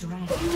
Dragon.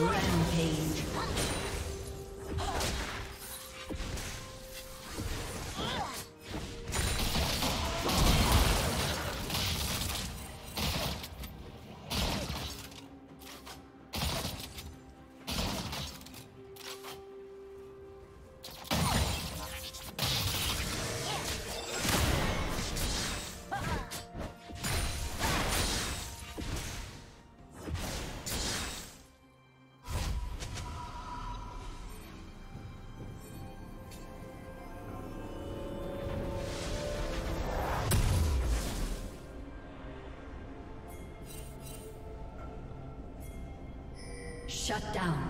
Rampage. Shut down.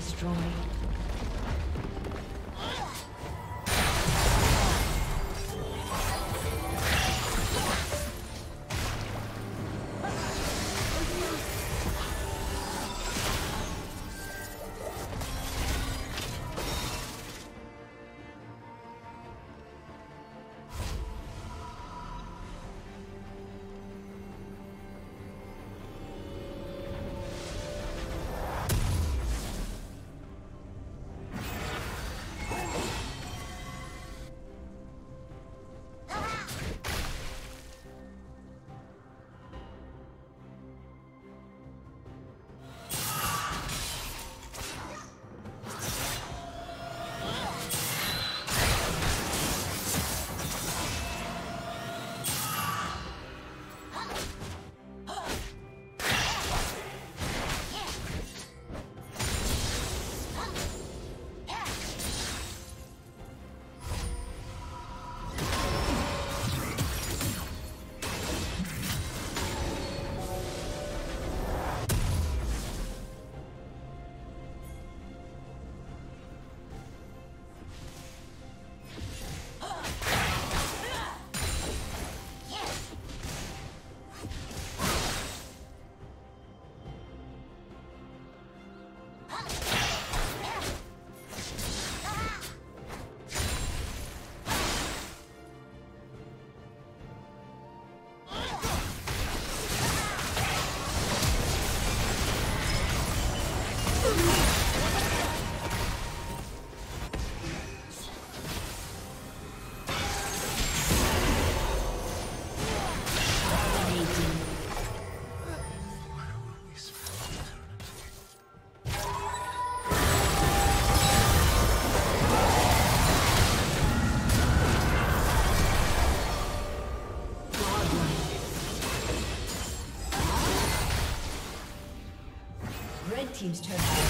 Destroyed. Team's turret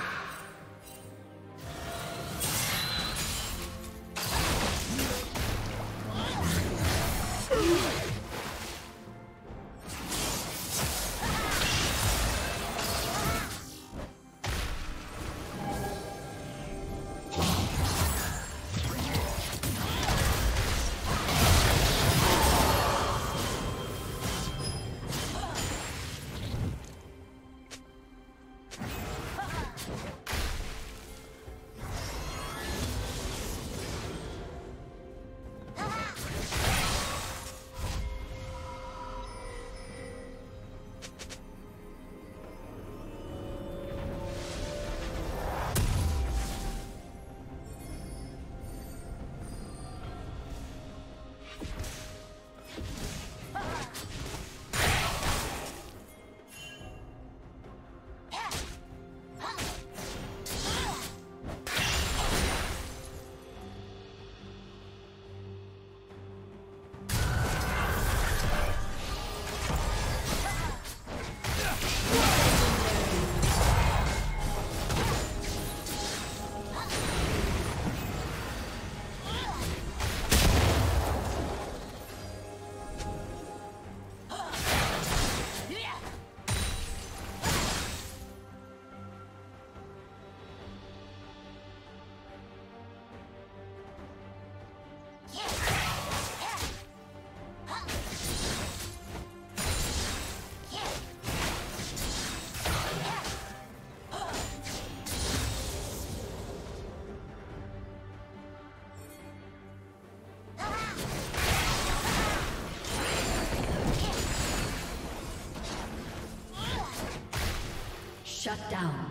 Shut down.